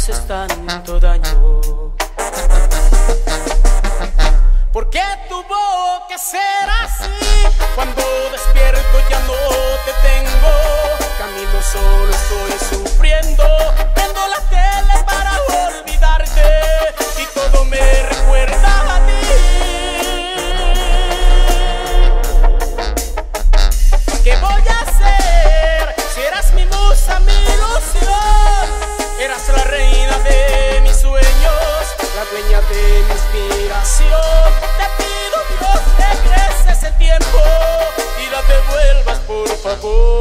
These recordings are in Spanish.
haces tanto daño? ¿Por qué tuvo que ser así? Reina de mis sueños, la dueña de mi inspiración. Te pido Dios regreses el tiempo y la devuelvas por favor.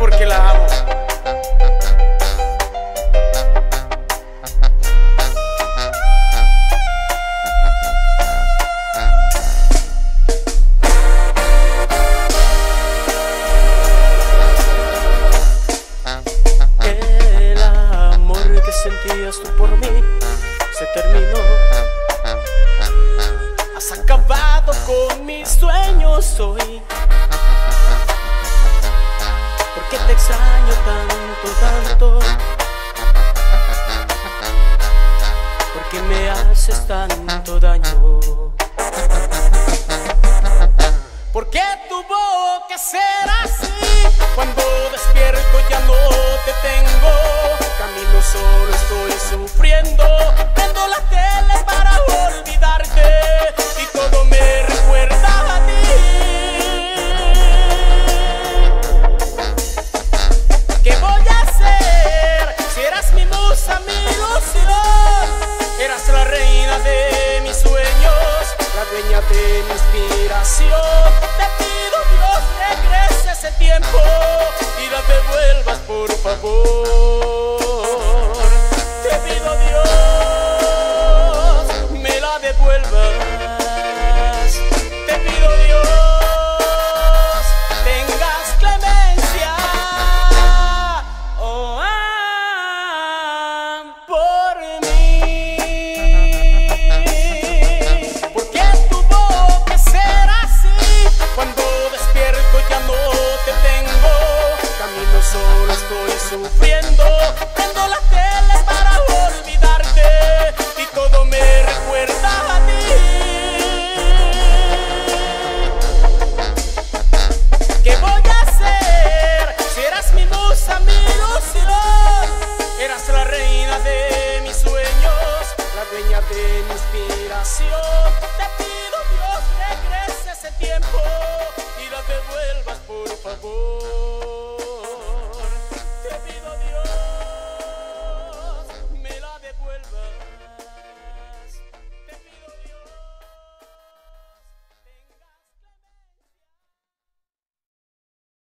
Porque la amo. El amor que sentías tú por mí se terminó. Has acabado con mis sueños hoy. Porque te extraño tanto, tanto. Porque me haces tanto daño. sufriendo. Prendo la tele para olvidarte y todo me recuerda a ti. ¿Qué voy a hacer si eras mi musa, mi ilusión? Eras la reina de mis sueños, la dueña de mi inspiración. Te pido Dios regreses el tiempo y la devuelvas por favor.